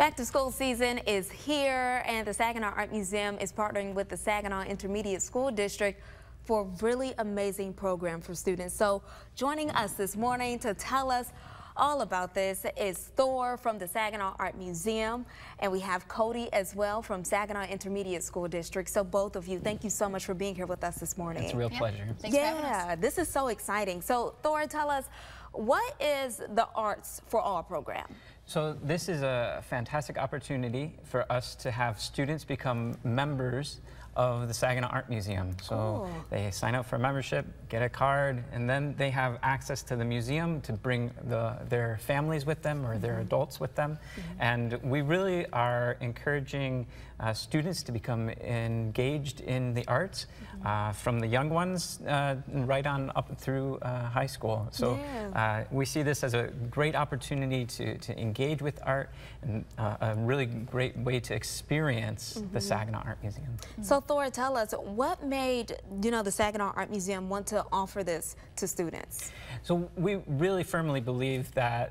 Back to school season is here and the Saginaw Art Museum is partnering with the Saginaw Intermediate School District for a really amazing program for students. So joining us this morning to tell us all about this is Thor from the Saginaw Art Museum and we have Cody as well from Saginaw Intermediate School District. So both of you, thank you so much for being here with us this morning. It's a real pleasure. Thanks yeah, this is so exciting. So Thor, tell us, what is the Arts for All program? So this is a fantastic opportunity for us to have students become members of the Saginaw Art Museum. So cool. they sign up for a membership, get a card, and then they have access to the museum to bring the, their families with them or their mm -hmm. adults with them. Mm -hmm. And we really are encouraging uh, students to become engaged in the arts mm -hmm. uh, from the young ones uh, right on up through uh, high school. So yeah. Uh, we see this as a great opportunity to, to engage with art and uh, a really great way to experience mm -hmm. the mm-hmm. Saginaw Art Museum. So Thor, tell us, what made you know the Saginaw Art Museum want to offer this to students? So we really firmly believe that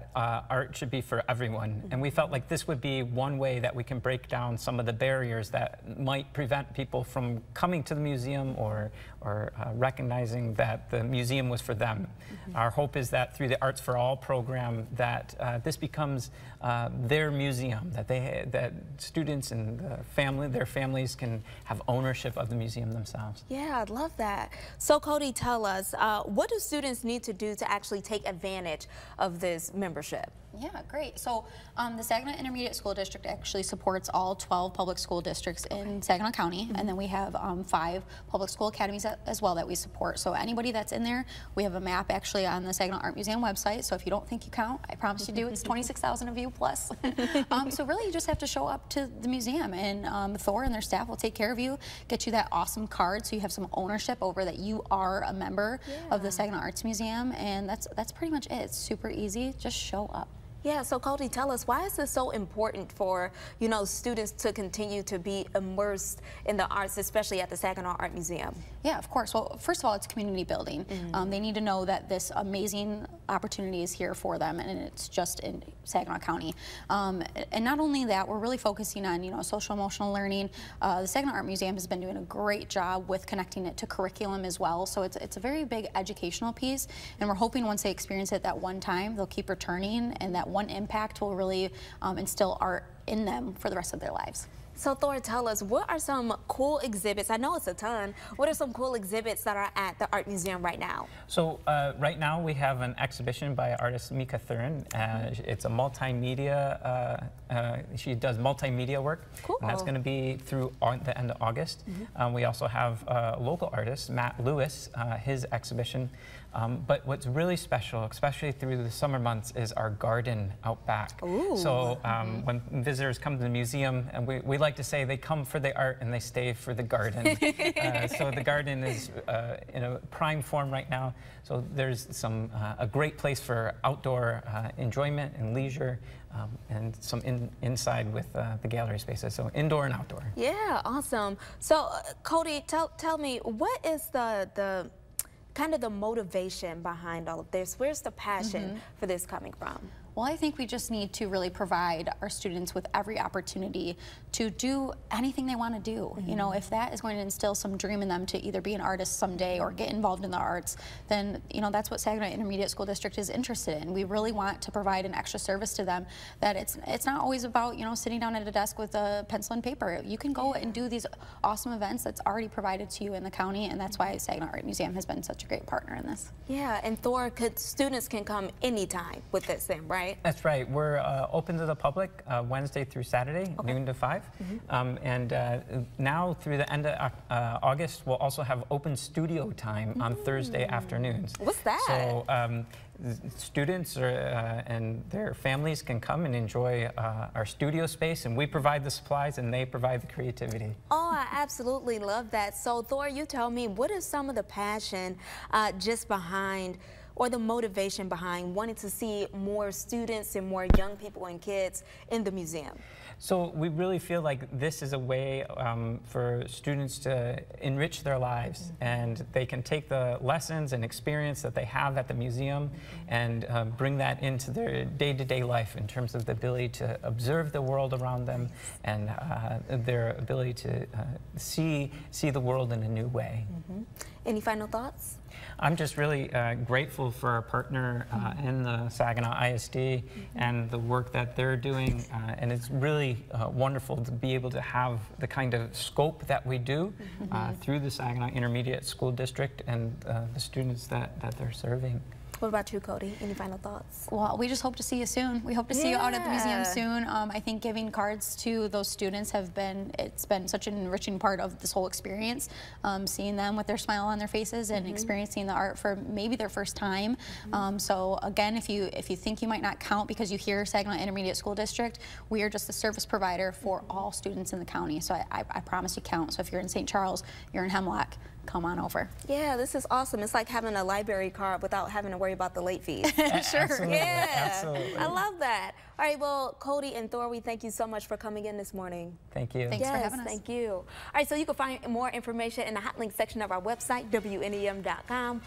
art should be for everyone, mm -hmm. and we felt like this would be one way that we can break down some of the barriers barriers that might prevent people from coming to the museum or, or uh, recognizing that the museum was for them. Mm -hmm. Our hope is that through the Arts for All program that uh, this becomes uh, their museum, that they that students and the family, their families can have ownership of the museum themselves. Yeah, I'd love that. So Cody, tell us, uh, what do students need to do to actually take advantage of this membership? Yeah, great. So um, the Saginaw Intermediate School District actually supports all 12 public school districts okay. in Saginaw County, mm -hmm. and then we have um, five public school academies as well that we support. So anybody that's in there, we have a map actually on the Saginaw Art Museum website. So if you don't think you count, I promise you do. It's 26,000 of you plus. um, so really, you just have to show up to the museum, and um, Thor and their staff will take care of you, get you that awesome card, so you have some ownership over that you are a member yeah. of the Saginaw Arts Museum, and that's that's pretty much it. It's super easy. Just show up. Yeah, so Cody, tell us, why is this so important for, you know, students to continue to be immersed in the arts, especially at the Saginaw Art Museum? Yeah, of course. Well, first of all, it's community building. Mm -hmm. um, they need to know that this amazing opportunity is here for them, and it's just in Saginaw County. Um, and not only that, we're really focusing on, you know, social emotional learning. Uh, the Saginaw Art Museum has been doing a great job with connecting it to curriculum as well. So it's, it's a very big educational piece, and we're hoping once they experience it that one time, they'll keep returning, and that one impact will really um, instill art in them for the rest of their lives. So Thor, tell us, what are some cool exhibits? I know it's a ton. What are some cool exhibits that are at the Art Museum right now? So uh, right now we have an exhibition by artist Mika Thurin. Uh, it's a multimedia, uh, uh she does multimedia work. Cool. And that's going to be through the end of August. Mm -hmm. um, we also have a local artist, Matt Lewis, uh, his exhibition. Um, but what's really special, especially through the summer months, is our garden out back. Ooh. So um, mm -hmm. when visitors come to the museum, and we, we like like to say they come for the art and they stay for the garden. uh, so the garden is uh, in a prime form right now. So there's some uh, a great place for outdoor uh, enjoyment and leisure, um, and some in, inside with uh, the gallery spaces. So indoor and outdoor. Yeah, awesome. So uh, Cody, tell tell me what is the the kind of the motivation behind all of this? Where's the passion mm -hmm. for this coming from? Well, I think we just need to really provide our students with every opportunity to do anything they want to do. Mm -hmm. You know, if that is going to instill some dream in them to either be an artist someday or get involved in the arts, then, you know, that's what Saginaw Intermediate School District is interested in. We really want to provide an extra service to them that it's it's not always about, you know, sitting down at a desk with a pencil and paper. You can go and do these awesome events that's already provided to you in the county, and that's why Saginaw Art Museum has been such a great partner in this. Yeah, and Thor, could students can come anytime with this thing, right? Right? That's right. We're uh, open to the public uh, Wednesday through Saturday, okay. noon to 5. Mm -hmm. um, and uh, now through the end of uh, August, we'll also have open studio time on mm. Thursday afternoons. What's that? So um, students uh, and their families can come and enjoy uh, our studio space and we provide the supplies and they provide the creativity. Oh, I absolutely love that. So Thor, you tell me, what is some of the passion uh, just behind or the motivation behind wanting to see more students and more young people and kids in the museum? So we really feel like this is a way um, for students to enrich their lives and they can take the lessons and experience that they have at the museum and uh, bring that into their day-to-day life in terms of the ability to observe the world around them and uh, their ability to uh, see, see the world in a new way. Any final thoughts? I'm just really uh, grateful for our partner uh, in the Saginaw ISD and the work that they're doing. Uh, and it's really uh, wonderful to be able to have the kind of scope that we do uh, through the Saginaw Intermediate School District and uh, the students that, that they're serving. What about you, Cody? Any final thoughts? Well, we just hope to see you soon. We hope to see you out at the museum soon. Um, I think giving cards to those students have been, it's been such an enriching part of this whole experience. Um, seeing them with their smile on their faces and experiencing the art for maybe their first time. Um, so again, if you if you think you might not count because you hear Saginaw Intermediate School District, we are just a service provider for all students in the county. So I, I, I promise you count. So if you're in St. Charles, you're in Hemlock, come on over. Yeah, this is awesome. It's like having a library card without having to worry about the late fees. Absolutely, Yeah, absolutely. I love that. All right, well, Cody and Thor, we thank you so much for coming in this morning. Thank you. Thanks for having us. thank you. All right, so you can find more information in the hot link section of our website, WNEM.com.